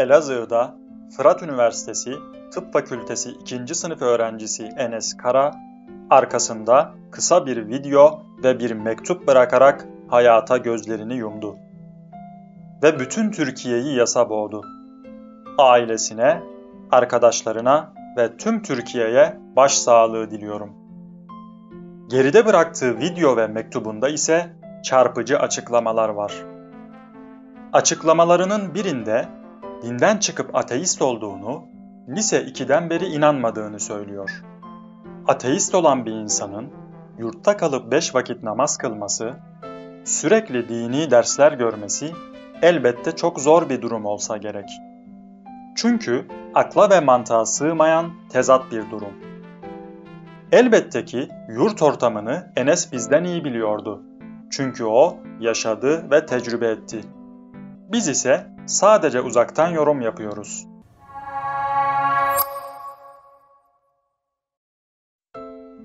Elazığ'da Fırat Üniversitesi Tıp Fakültesi 2. sınıf öğrencisi Enes Kara, arkasında kısa bir video ve bir mektup bırakarak hayata gözlerini yumdu. Ve bütün Türkiye'yi yasa boğdu. Ailesine, arkadaşlarına ve tüm Türkiye'ye başsağlığı diliyorum. Geride bıraktığı video ve mektubunda ise çarpıcı açıklamalar var. Açıklamalarının birinde dinden çıkıp ateist olduğunu, lise 2'den beri inanmadığını söylüyor. Ateist olan bir insanın yurtta kalıp beş vakit namaz kılması, sürekli dini dersler görmesi elbette çok zor bir durum olsa gerek. Çünkü akla ve mantığa sığmayan tezat bir durum. Elbette ki yurt ortamını Enes bizden iyi biliyordu. Çünkü o yaşadı ve tecrübe etti. Biz ise sadece uzaktan yorum yapıyoruz.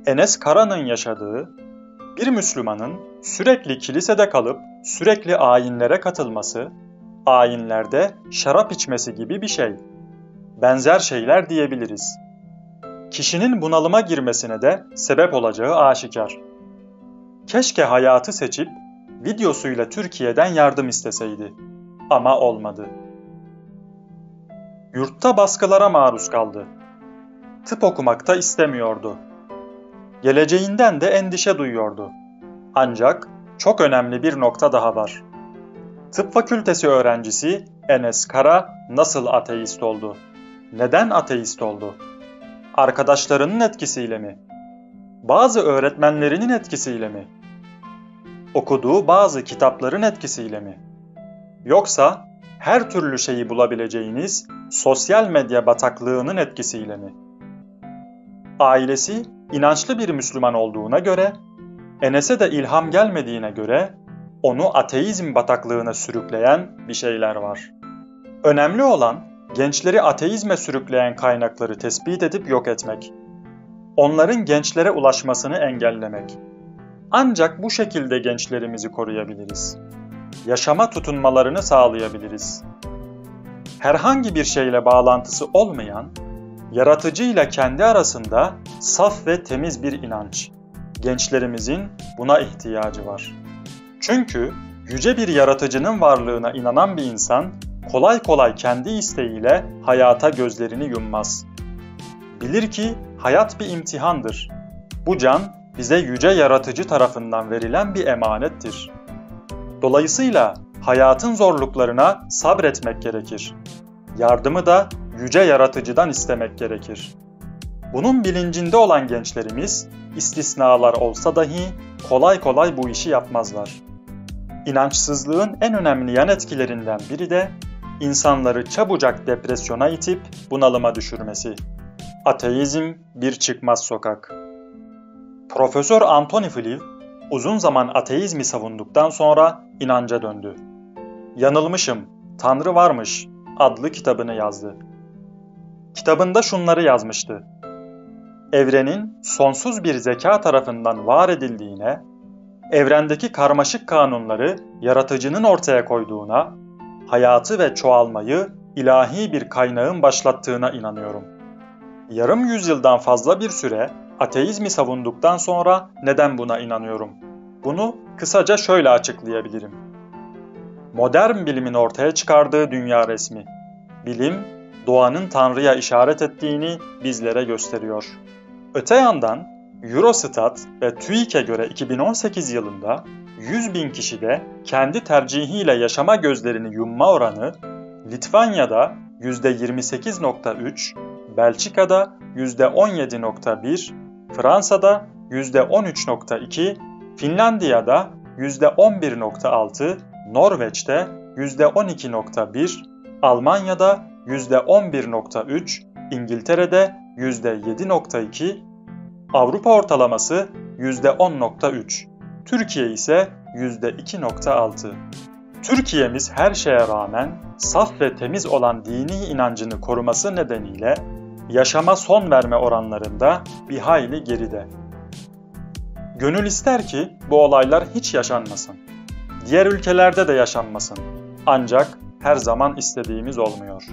Enes Kara'nın yaşadığı, bir Müslümanın sürekli kilisede kalıp sürekli ayinlere katılması, ayinlerde şarap içmesi gibi bir şey. Benzer şeyler diyebiliriz. Kişinin bunalıma girmesine de sebep olacağı aşikar. Keşke hayatı seçip videosuyla Türkiye'den yardım isteseydi. Ama olmadı. Yurtta baskılara maruz kaldı. Tıp okumakta istemiyordu. Geleceğinden de endişe duyuyordu. Ancak çok önemli bir nokta daha var. Tıp fakültesi öğrencisi Enes Kara nasıl ateist oldu? Neden ateist oldu? Arkadaşlarının etkisiyle mi? Bazı öğretmenlerinin etkisiyle mi? Okuduğu bazı kitapların etkisiyle mi? Yoksa her türlü şeyi bulabileceğiniz sosyal medya bataklığının etkisiyle mi? Ailesi inançlı bir Müslüman olduğuna göre, Enes'e de ilham gelmediğine göre onu ateizm bataklığına sürükleyen bir şeyler var. Önemli olan gençleri ateizme sürükleyen kaynakları tespit edip yok etmek. Onların gençlere ulaşmasını engellemek. Ancak bu şekilde gençlerimizi koruyabiliriz. Yaşama tutunmalarını sağlayabiliriz. Herhangi bir şeyle bağlantısı olmayan, yaratıcıyla kendi arasında saf ve temiz bir inanç. Gençlerimizin buna ihtiyacı var. Çünkü yüce bir yaratıcının varlığına inanan bir insan kolay kolay kendi isteğiyle hayata gözlerini yummaz. Bilir ki hayat bir imtihandır. Bu can bize yüce yaratıcı tarafından verilen bir emanettir. Dolayısıyla hayatın zorluklarına sabretmek gerekir. Yardımı da yüce yaratıcıdan istemek gerekir. Bunun bilincinde olan gençlerimiz istisnalar olsa dahi kolay kolay bu işi yapmazlar. İnançsızlığın en önemli yan etkilerinden biri de insanları çabucak depresyona itip bunalıma düşürmesi. Ateizm bir çıkmaz sokak. Profesör Anthony Flew uzun zaman ateizmi savunduktan sonra inanca döndü. Yanılmışım, Tanrı varmış adlı kitabını yazdı. Kitabında şunları yazmıştı. Evrenin sonsuz bir zeka tarafından var edildiğine, evrendeki karmaşık kanunları yaratıcının ortaya koyduğuna, hayatı ve çoğalmayı ilahi bir kaynağın başlattığına inanıyorum. Yarım yüzyıldan fazla bir süre ateizmi savunduktan sonra neden buna inanıyorum? Bunu kısaca şöyle açıklayabilirim. Modern bilimin ortaya çıkardığı dünya resmi. Bilim, doğanın Tanrı'ya işaret ettiğini bizlere gösteriyor. Öte yandan Eurostat ve TÜİK'e göre 2018 yılında 100 bin kişide kendi tercihiyle yaşama gözlerini yumma oranı Litvanya'da %28.3, Belçika'da %17.1, Fransa'da %13.2, Finlandiya'da %11.6, Norveç'te %12.1, Almanya'da %11.3, İngiltere'de %7.2, Avrupa ortalaması %10.3, Türkiye ise %2.6. Türkiye'miz her şeye rağmen saf ve temiz olan dini inancını koruması nedeniyle yaşama son verme oranlarında bir hayli geride. Gönül ister ki bu olaylar hiç yaşanmasın. Diğer ülkelerde de yaşanmasın. Ancak her zaman istediğimiz olmuyor.